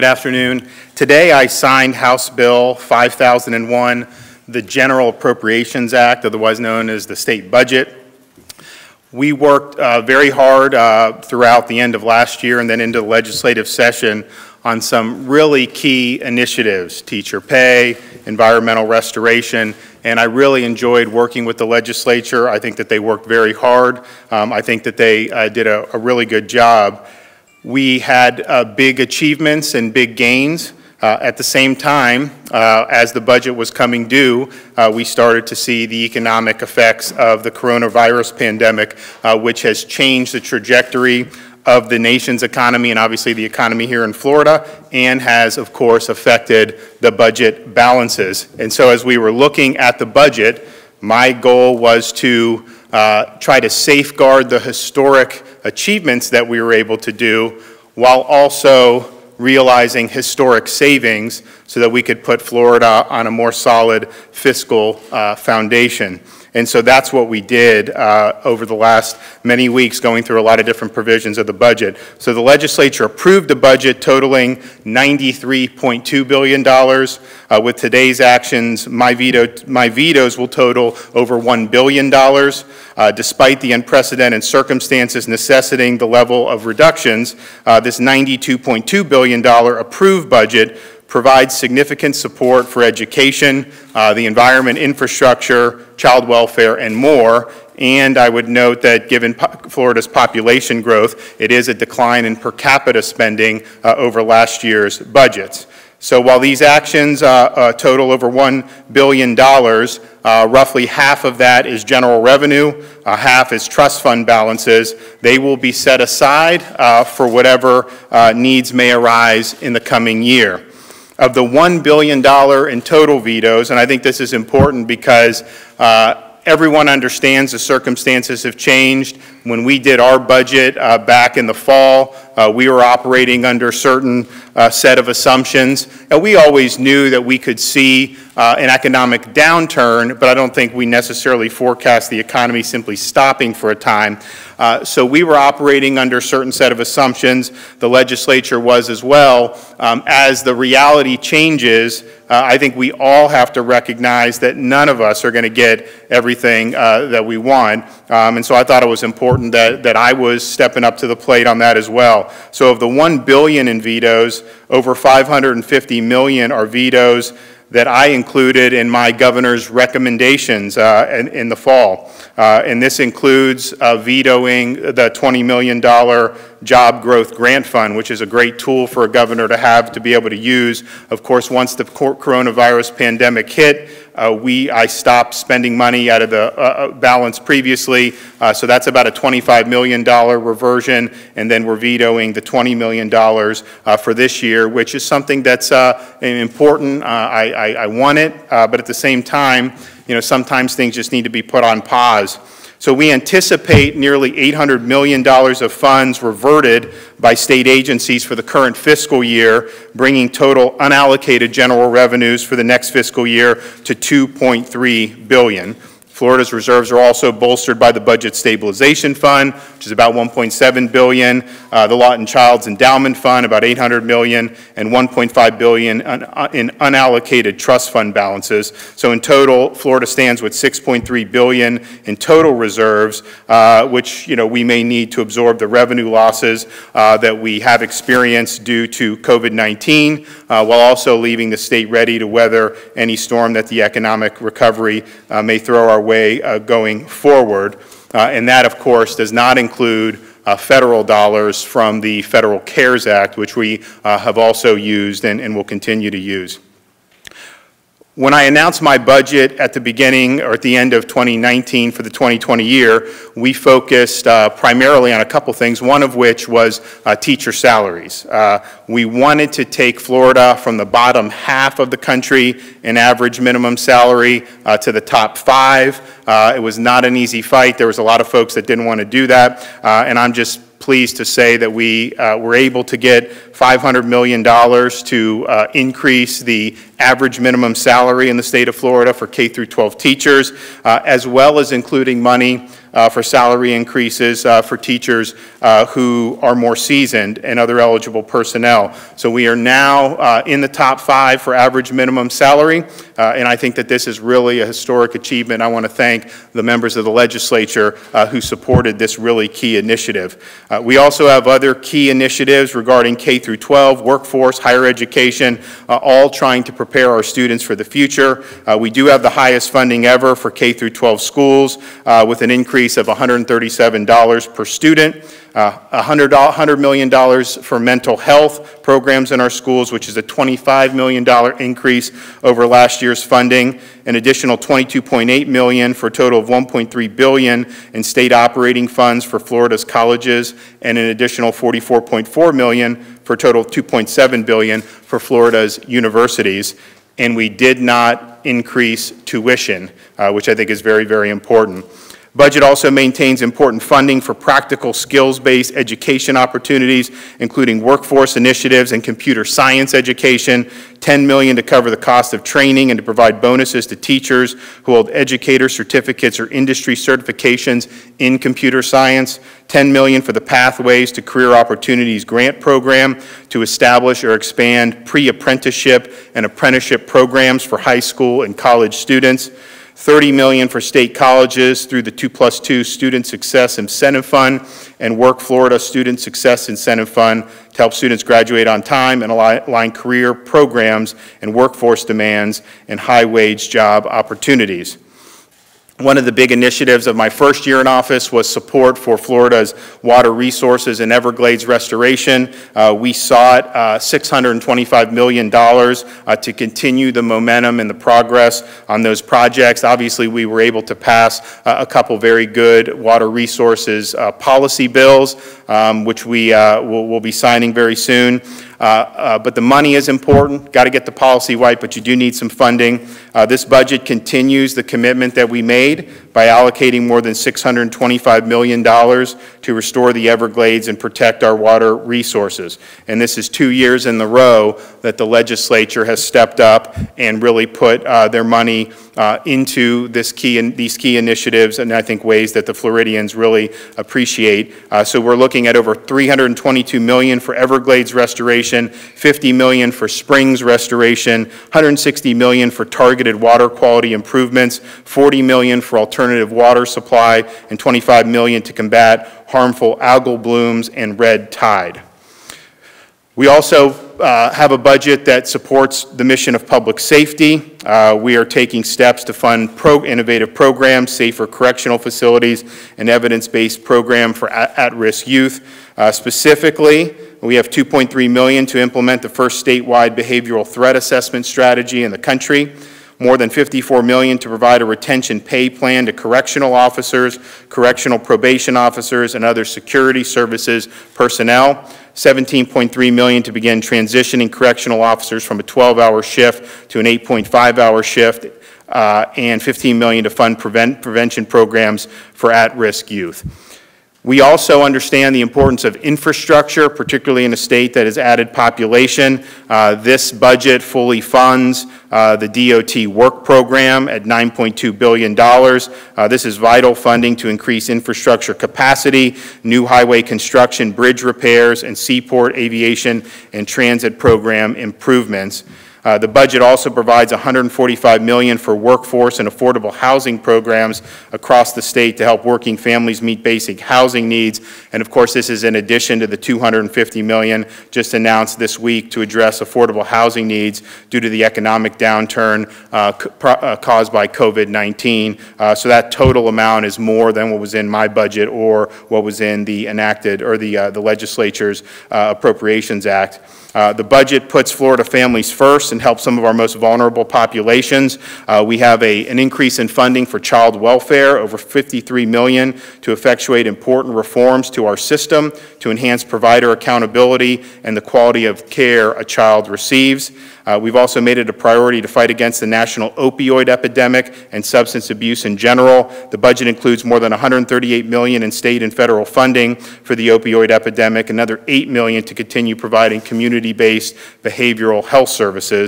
Good afternoon. Today I signed House Bill 5001, the General Appropriations Act, otherwise known as the state budget. We worked uh, very hard uh, throughout the end of last year and then into the legislative session on some really key initiatives, teacher pay, environmental restoration, and I really enjoyed working with the legislature. I think that they worked very hard. Um, I think that they uh, did a, a, really good job. We had uh, big achievements and big gains. Uh, at the same time, uh, as the budget was coming due, uh, we started to see the economic effects of the coronavirus pandemic, uh, which has changed the trajectory of the nation's economy and obviously the economy here in Florida and has, of course, affected the budget balances. And so as we were looking at the budget, my goal was to uh, try to safeguard the historic achievements that we were able to do while also realizing historic savings so that we could put Florida on a more solid fiscal uh, foundation. And so that's what we did uh, over the last many weeks, going through a lot of different provisions of the budget. So the legislature approved a budget totaling $93.2 billion. Uh, with today's actions, my, veto, my vetoes will total over $1 billion, uh, despite the unprecedented circumstances necessitating the level of reductions. Uh, this $92.2 billion approved budget provides significant support for education, uh, the environment, infrastructure, child welfare, and more. And I would note that given po Florida's population growth, it is a decline in per capita spending uh, over last year's budgets. So while these actions uh, uh total over $1 billion, uh, roughly half of that is general revenue, uh, half is trust fund balances. They will be set aside for whatever needs may arise in the coming year of the $1 billion in total vetoes, and I think this is important because uh, everyone understands the circumstances have changed. When we did our budget uh, back in the fall, uh, we were operating under a certain uh, set of assumptions. And we always knew that we could see uh, an economic downturn, but I don't think we necessarily forecast the economy simply stopping for a time. Uh, so we were operating under a certain set of assumptions. The legislature was as well. Um, as the reality changes, uh, I think we all have to recognize that none of us are going to get everything that we want. Um, and so I thought it was important that, that I was stepping up to the plate on that as well. So of the 1 billion in vetoes, over 550 million are vetoes that I included in my governor's recommendations uh, in, in, the fall. Uh, and this includes uh, vetoing the $20 million job growth grant fund, which is a great tool for a governor to have to be able to use. Of course, once the coronavirus pandemic hit, uh, we, I stopped spending money out of the uh, uh balance previously, uh, so that's about a $25 million reversion, and then we're vetoing the $20 million uh, for this year, which is something that's uh, important. I, I, I, want it, but at the same time, you know, sometimes things just need to be put on pause. So we anticipate nearly $800 million of funds reverted by state agencies for the current fiscal year, bringing total unallocated general revenues for the next fiscal year to 2.3 billion. Florida's reserves are also bolstered by the Budget Stabilization Fund, which is about 1.7 billion, uh, the Lawton Chiles Endowment Fund about 800 million, and 1.5 billion uh, in unallocated trust fund balances. So in total, Florida stands with 6.3 billion in total reserves, uh, which you know we may need to absorb the revenue losses uh, that we have experienced due to COVID-19, uh, while also leaving the state ready to weather any storm that the economic recovery uh, may throw our way uh, going forward. Uh, and that, of course, does not include uh, federal dollars from the Federal CARES Act, which we have also used and, and will continue to use. When I announced my budget at the beginning or at the end of 2019 for the 2020 year, we focused uh, primarily on a couple things, one of which was uh, teacher salaries. Uh, we wanted to take Florida from the bottom half of the country in average minimum salary uh, to the top five. Uh, it was not an easy fight. There was a lot of folks that didn't want to do that, uh, and I'm just pleased to say that we uh, were able to get $500 million to uh, increase the average minimum salary in the state of Florida for K through 12 teachers, uh, as well as including money for salary increases uh, for teachers uh, who are more seasoned and other eligible personnel. So we are now uh, in the top five for average minimum salary, uh, and I think that this is really a historic achievement. I want to thank the members of the legislature uh, who supported this really key initiative. Uh, we also have other key initiatives regarding K through 12, workforce, higher education, uh, all trying to prepare our students for the future. Uh, we do have the highest funding ever for K through 12 schools uh, with an increase of $137 per student. Uh, $100, $100 million for mental health programs in our schools, which is a $25 million increase over last year's funding, an additional 22.8 million for a total of 1.3 billion in state operating funds for Florida's colleges, and an additional 44.4 million for a total of 2.7 billion for Florida's universities. And we did not increase tuition, uh, which I think is very, very important. Budget also maintains important funding for practical skills-based education opportunities, including workforce initiatives and computer science education, 10 million to cover the cost of training and to provide bonuses to teachers who hold educator certificates or industry certifications in computer science, 10 million for the Pathways to Career Opportunities Grant Program to establish or expand pre-apprenticeship and apprenticeship programs for high school and college students, 30 million for state colleges through the 2 plus 2 Student Success Incentive Fund and Work Florida Student Success Incentive Fund to help students graduate on time and align career programs and workforce demands and high-wage job opportunities. One of the big initiatives of my first year in office was support for Florida's water resources and Everglades restoration. Uh, we sought uh, $625 million uh, to continue the momentum and the progress on those projects. Obviously, we were able to pass uh, a couple very good water resources uh, policy bills, um, which we uh, will, will be signing very soon. Uh, uh, but the money is important. Got to get the policy right, but you do need some funding. Uh, this budget continues the commitment that we made by allocating more than $625 million to restore the Everglades and protect our water resources. And this is two years in the row that the legislature has stepped up and really put uh, their money uh, into this key in, these key initiatives and I think ways that the Floridians really appreciate. Uh, so we're looking at over 322 million for Everglades restoration, 50 million for springs restoration, 160 million for targeted water quality improvements, 40 million for alternative alternative water supply, and 25 million to combat harmful algal blooms and red tide. We also uh, have a budget that supports the mission of public safety. Uh, we are taking steps to fund pro innovative programs, safer correctional facilities, and evidence-based program for at-risk youth. Uh, specifically, we have 2.3 million to implement the first statewide behavioral threat assessment strategy in the country more than 54 million to provide a retention pay plan to correctional officers, correctional probation officers, and other security services personnel. 17.3 million to begin transitioning correctional officers from a 12-hour shift to an 8.5-hour shift, uh, and 15 million to fund prevent prevention programs for at-risk youth. We also understand the importance of infrastructure, particularly in a state that has added population. Uh, this budget fully funds uh, the DOT work program at $9.2 billion. Uh, this is vital funding to increase infrastructure capacity, new highway construction, bridge repairs, and seaport aviation and transit program improvements. Uh, the budget also provides 145 million for workforce and affordable housing programs across the state to help working families meet basic housing needs. And of course, this is in addition to the 250 million just announced this week to address affordable housing needs due to the economic downturn uh, uh, caused by COVID-19. Uh, so that total amount is more than what was in my budget or what was in the enacted or the, uh, the legislature's Appropriations Act. The budget puts Florida families first and help some of our most vulnerable populations. Uh, we have a, an increase in funding for child welfare, over 53 million, to effectuate important reforms to our system to enhance provider accountability and the quality of care a child receives. Uh, we've also made it a priority to fight against the national opioid epidemic and substance abuse in general. The budget includes more than 138 million in state and federal funding for the opioid epidemic, another 8 million to continue providing community-based behavioral health services.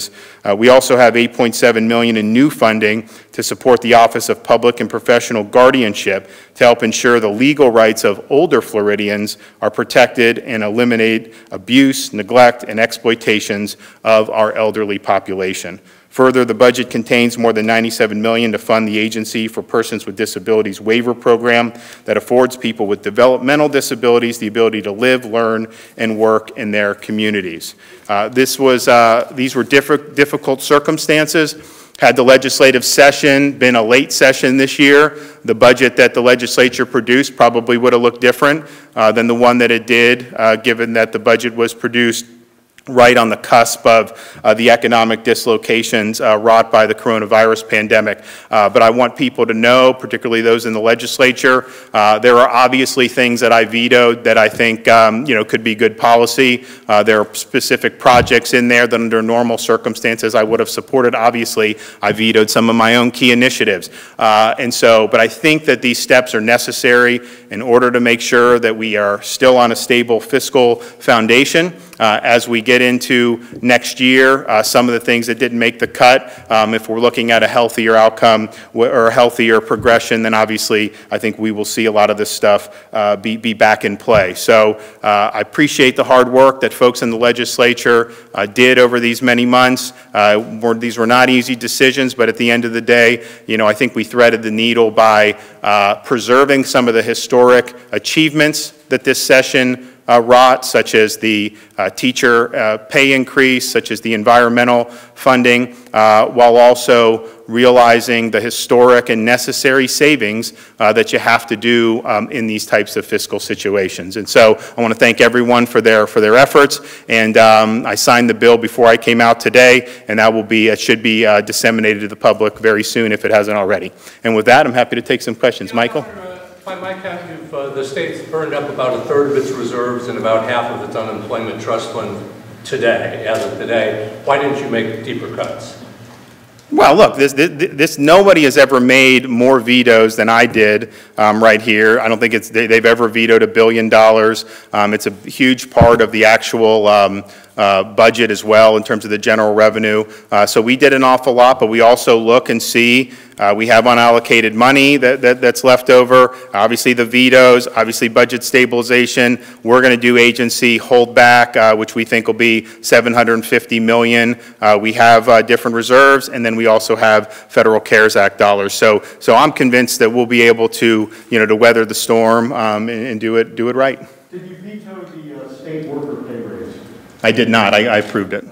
Uh, we also have 8.7 million in new funding to support the Office of Public and Professional Guardianship to help ensure the legal rights of older Floridians are protected and eliminate abuse, neglect, and exploitations of our elderly population. Further, the budget contains more than 97 million to fund the Agency for Persons with Disabilities waiver program that affords people with developmental disabilities the ability to live, learn, and work in their communities. Uh, this was, uh, these were diff difficult circumstances. Had the legislative session been a late session this year, the budget that the legislature produced probably would have looked different uh, than the one that it did, uh, given that the budget was produced right on the cusp of uh, the economic dislocations uh, wrought by the coronavirus pandemic. Uh, but I want people to know, particularly those in the legislature, uh, there are obviously things that I vetoed that I think um, you know could be good policy. Uh, there are specific projects in there that under normal circumstances I would have supported. Obviously, I vetoed some of my own key initiatives. Uh, and so, but I think that these steps are necessary in order to make sure that we are still on a stable fiscal foundation uh, as we get into next year, uh, some of the things that didn't make the cut, um, if we're looking at a healthier outcome or a healthier progression, then obviously I think we will see a lot of this stuff uh, be, be back in play. So uh, I appreciate the hard work that folks in the legislature uh, did over these many months. Uh, these were not easy decisions, but at the end of the day, you know, I think we threaded the needle by preserving some of the historic achievements that this session uh, wrought, such as the uh, teacher uh, pay increase, such as the environmental funding, while also realizing the historic and necessary savings uh, that you have to do um, in these types of fiscal situations. And so I want to thank everyone for their, for their efforts. And um, I signed the bill before I came out today, and that will be, it should be uh, disseminated to the public very soon if it hasn't already. And with that, I'm happy to take some questions. Michael? By my count, uh, the state's burned up about a third of its reserves and about half of its unemployment trust fund today, as of today. Why didn't you make deeper cuts? Well, look, this, this, this, nobody has ever made more vetoes than I did um, right here. I don't think it's, they, have ever vetoed a billion dollars. Um, it's a huge part of the actual um, uh, budget as well in terms of the general revenue. Uh, so we did an awful lot, but we also look and see uh, we have unallocated money that, that, that's left over. Obviously the vetoes, obviously budget stabilization. We're going to do agency holdback, uh, which we think will be 750 million. Uh, we have different reserves, and then we also have Federal CARES Act dollars. So, so I'm convinced that we'll be able to, you know, to weather the storm um, and, and, do it, do it right. Did you veto the state? I did not. I, I approved it.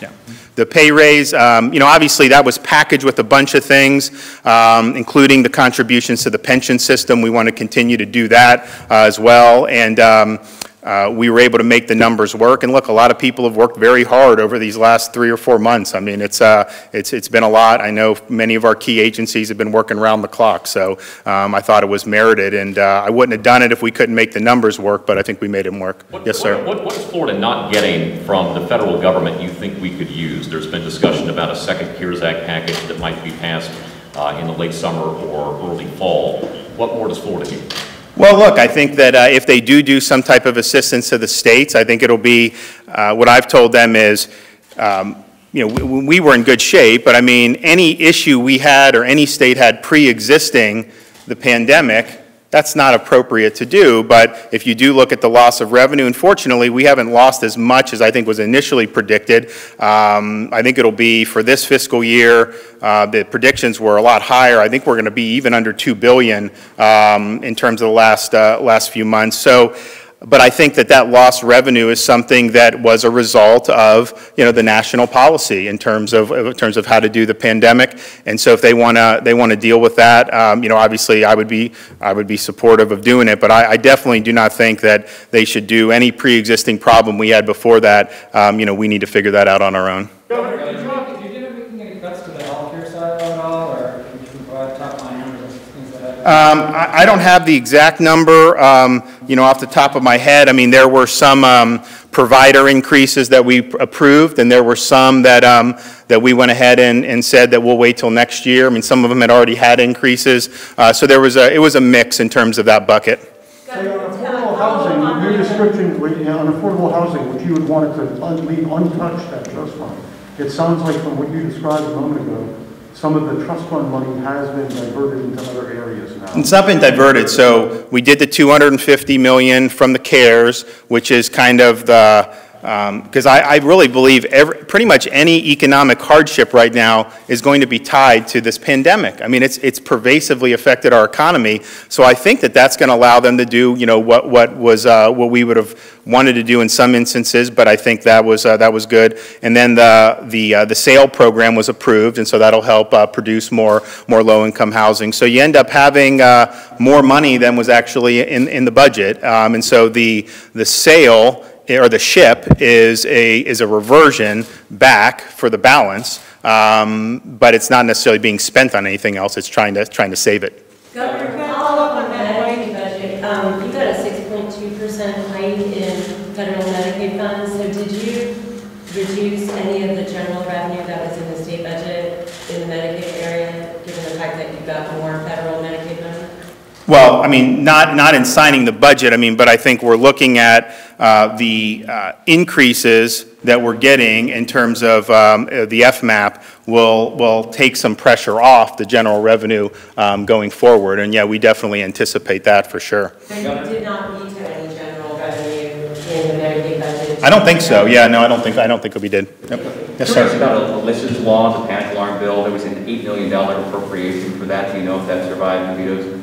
Yeah. The pay raise, um, you know, obviously that was packaged with a bunch of things, um, including the contributions to the pension system. We want to continue to do that uh, as well. And um, uh, we were able to make the numbers work. And look, a lot of people have worked very hard over these last three or four months. I mean, it's, uh, it's, it's been a lot. I know many of our key agencies have been working around the clock. So um, I thought it was merited. And uh, I wouldn't have done it if we couldn't make the numbers work, but I think we made them work. What, yes, sir. What, what is Florida not getting from the federal government you think we could use? There's been discussion about a second CARES Act package that might be passed uh, in the late summer or early fall. What more does Florida need? Well, look, I think that uh, if they do do some type of assistance to the states, I think it'll be, uh, what I've told them is, um, you know, we, we, were in good shape, but I mean, any issue we had or any state had pre-existing the pandemic, that's not appropriate to do, but if you do look at the loss of revenue, unfortunately, we haven't lost as much as I think was initially predicted. Um, I think it'll be for this fiscal year, uh, the predictions were a lot higher. I think we're going to be even under 2 billion um, in terms of the last uh, last few months. So but I think that that lost revenue is something that was a result of, you know, the national policy in terms of, in terms of how to do the pandemic. And so if they want to, they want to deal with that, um, you know, obviously I would be, I would be supportive of doing it. But I, I definitely do not think that they should do any pre-existing problem we had before that. Um, you know, we need to figure that out on our own. Um, I, I, don't have the exact number, um, you know, off the top of my head. I mean, there were some um, provider increases that we approved, and there were some that um, that we went ahead and, and, said that we'll wait till next year. I mean, some of them had already had increases, uh, so there was a it was a mix in terms of that bucket. on affordable housing, your description on affordable housing, which you would want it to leave untouched that trust fund. It sounds like from what you described a moment ago, some of the trust fund money has been diverted into other areas now. It's not been diverted, so we did the 250 million from the CARES, which is kind of the, because I, I really believe every, pretty much any economic hardship right now is going to be tied to this pandemic. I mean, it's, it's pervasively affected our economy, so I think that that's going to allow them to do, you know, what, what was, uh, what we would have wanted to do in some instances, but I think that was, uh, that was good. And then the, the, uh, the SAIL program was approved, and so that'll help uh, produce more, more low-income housing. So you end up having uh, more money than was actually in, in the budget. Um, And so the, the SAIL, or the ship, is a, is a reversion back for the balance, um, but it's not necessarily being spent on anything else, it's trying to, trying to save it. Governor, follow up on that budget. Um, you got a six point two percent hike in federal Medicaid funds, so did you reduce any of the general revenue that was in the state budget in the Medicaid area, given the fact that you got more federal Medicaid money? Well, I mean, not, not in signing the budget, I mean, but I think we're looking at uh, the uh, increases that we're getting in terms of um, uh, the FMAP will, will take some pressure off the general revenue um, going forward. And yeah, we definitely anticipate that for sure. So you did not veto any general revenue in the Medicaid budget? I don't think so, yeah, no, I don't think, I don't think we did. Yep. Yes, It's sir. about Alyssa's law, the panic alarm bill, there was an $8 million appropriation for that. Do you know if that survived the vetoes?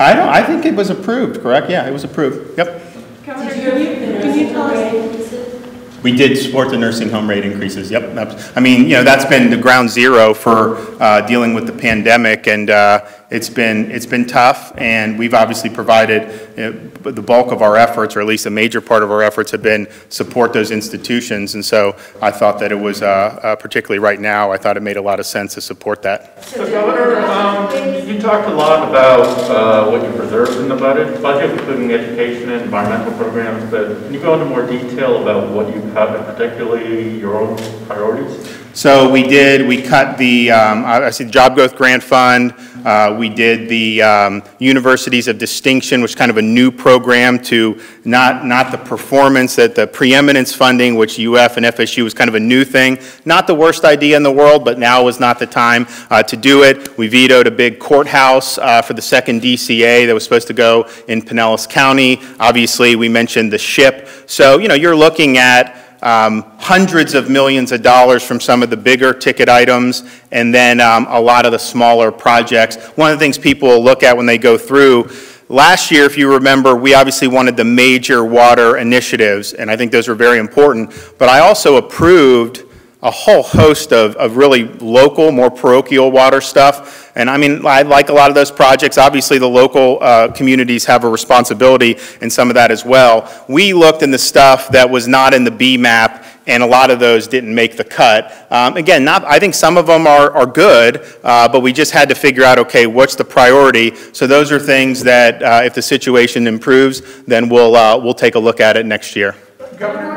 I don't, I think it was approved, correct? Yeah, it was approved. Yep. Did you approve the nursing home rate increases? We did support the nursing home rate increases, yep. I mean, you know, that's been the ground zero for uh, dealing with the pandemic, and uh, it's been, it's been tough, and we've obviously provided, uh, the bulk of our efforts, or at least a major part of our efforts have been support those institutions, and so I thought that it was, uh, uh, particularly right now, I thought it made a lot of sense to support that. So Governor, um, you talked a lot about uh, what you preserved in the budget, budget, including education and environmental programs, but can you go into more detail about what you and particularly your own priorities? So we did, we cut the, um, I see the Job Growth Grant Fund, uh, we did the um, Universities of Distinction, which is kind of a new program to not, not the performance, that the preeminence funding, which UF and FSU was kind of a new thing. Not the worst idea in the world, but now was not the time uh, to do it. We vetoed a big courthouse uh, for the second DCA that was supposed to go in Pinellas County. Obviously, we mentioned the ship. So, you know, you're looking at um, hundreds of millions of dollars from some of the bigger ticket items, and then um, a lot of the smaller projects. One of the things people will look at when they go through, last year, if you remember, we obviously wanted the major water initiatives, and I think those were very important, but I also approved a whole host of, of really local, more parochial water stuff. And I mean, I like a lot of those projects. Obviously, the local uh, communities have a responsibility in some of that as well. We looked in the stuff that was not in the BMAP, and a lot of those didn't make the cut. Um, again, not, I think some of them are, are good, uh, but we just had to figure out, okay, what's the priority? So those are things that, uh, if the situation improves, then we'll, uh, we'll take a look at it next year. Governor,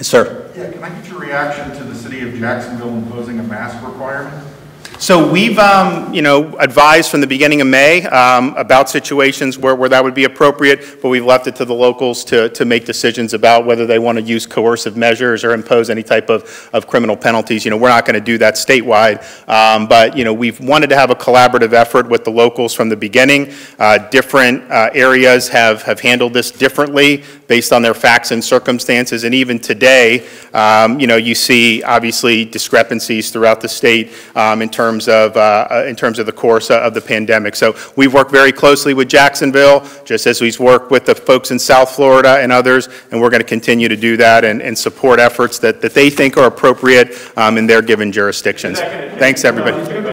Sir. yeah, reaction to the city of Jacksonville imposing a mask requirement? So we've, um, you know, advised from the beginning of May um, about situations where, where that would be appropriate, but we've left it to the locals to, to make decisions about whether they want to use coercive measures or impose any type of, of criminal penalties. You know, we're not going to do that statewide, um, but, you know, we've wanted to have a collaborative effort with the locals from the beginning. Uh, different uh, areas have, have handled this differently based on their facts and circumstances, and even today, um, you know, you see obviously discrepancies throughout the state um, in terms of, uh, uh, in terms of the course uh, of the pandemic. So we've worked very closely with Jacksonville, just as we've worked with the folks in South Florida and others, and we're going to continue to do that and, and support efforts that, that they think are appropriate um, in their given jurisdictions. Thanks, everybody.